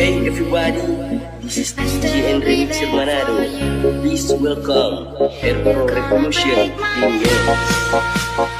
everybody, this is DJ and Remix Manado. Please welcome Air Pro Revolution Premiere. Ladies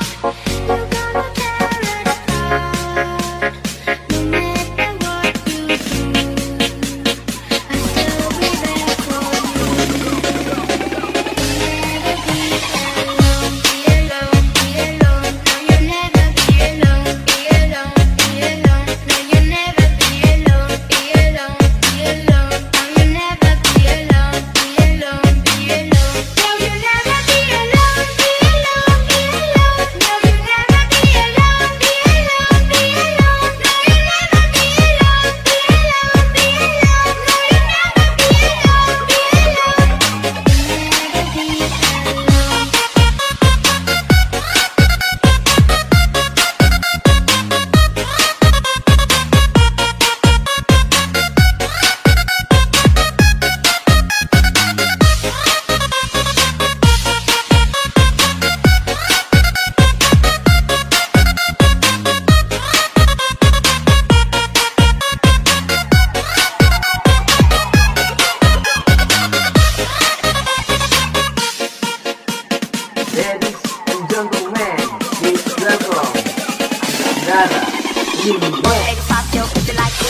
and gentlemen, please welcome Andara Remix.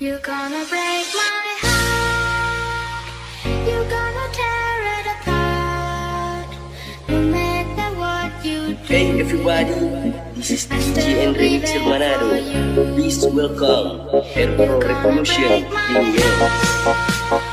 You're gonna break my heart. You're gonna tear it apart. No matter what you do. Hey everybody, this is DJ and Remix Manado. Please welcome Air Pro Revolution Premiere. Ladies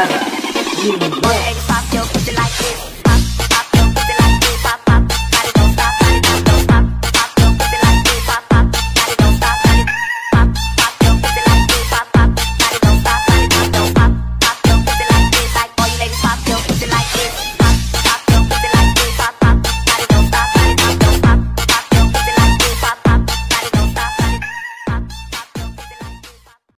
Andara Remix.